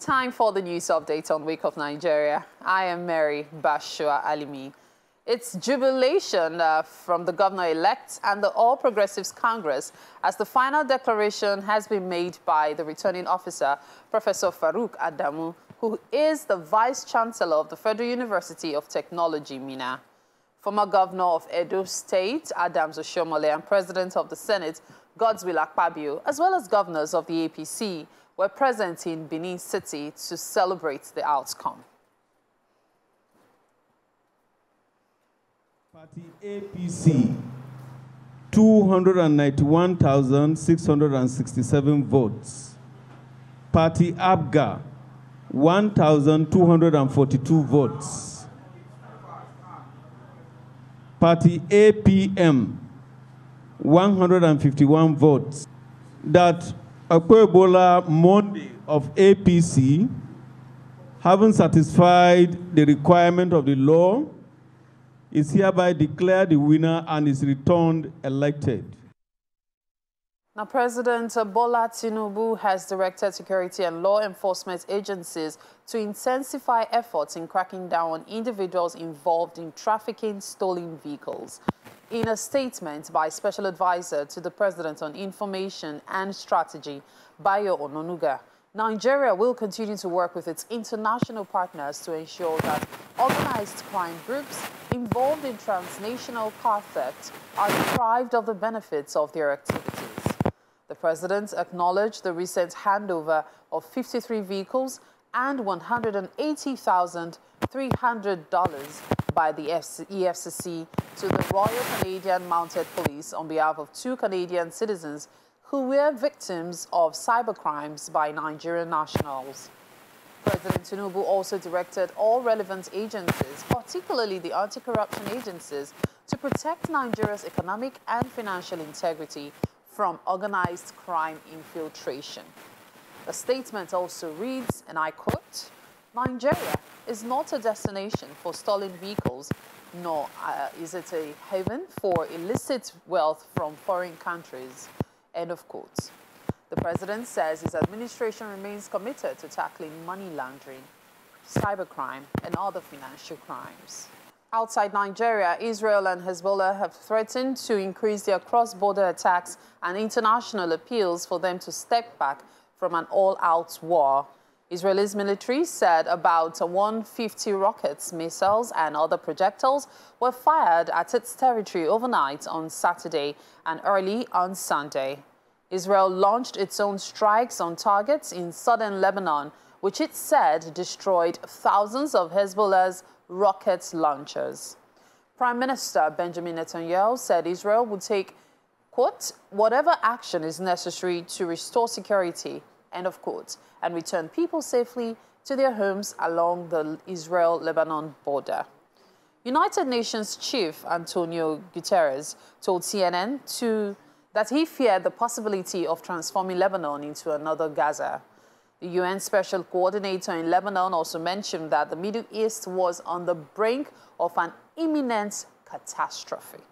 Time for the news update on Wake Up Nigeria. I am Mary Bashua Alimi. It's jubilation uh, from the governor-elect and the All Progressives Congress as the final declaration has been made by the returning officer, Professor Farouk Adamu, who is the Vice-Chancellor of the Federal University of Technology, Minna. Former Governor of Edo State, Adams Oshiomhole, and President of the Senate, Godswill Akpabio, as well as governors of the APC, were present in Benin City to celebrate the outcome. Party APC, 291,667 votes. Party APGA, 1,242 votes. Party APM, 151 votes. That Okpebholo Monday of APC, having satisfied the requirement of the law, is hereby declared the winner and is returned elected. Now, President Bola Tinubu has directed security and law enforcement agencies to intensify efforts in cracking down on individuals involved in trafficking stolen vehicles. In a statement by Special Advisor to the President on Information and Strategy, Bayo Onanuga, Nigeria will continue to work with its international partners to ensure that organized crime groups involved in transnational car theft are deprived of the benefits of their activities. The president acknowledged the recent handover of 53 vehicles and $180,300 by the EFCC to the Royal Canadian Mounted Police on behalf of two Canadian citizens who were victims of cybercrimes by Nigerian nationals. President Tinubu also directed all relevant agencies, particularly the anti-corruption agencies, to protect Nigeria's economic and financial integrity from organized crime infiltration. The statement also reads, and I quote, Nigeria is not a destination for stolen vehicles, nor uh, is it a haven for illicit wealth from foreign countries. End of quote. The president says his administration remains committed to tackling money laundering, cybercrime, and other financial crimes. Outside Nigeria, Israel and Hezbollah have threatened to increase their cross-border attacks and international appeals for them to step back from an all-out war. Israel's military said about 150 rockets, missiles, and other projectiles were fired at its territory overnight on Saturday and early on Sunday. Israel launched its own strikes on targets in southern Lebanon, which it said destroyed thousands of Hezbollah's rocket launchers. Prime Minister Benjamin Netanyahu said Israel would take, quote, whatever action is necessary to restore security, end of quote, and return people safely to their homes along the Israel-Lebanon border. United Nations Chief Antonio Guterres told CNN to, that he feared the possibility of transforming Lebanon into another Gaza. The UN Special Coordinator in Lebanon also mentioned that the Middle East was on the brink of an imminent catastrophe.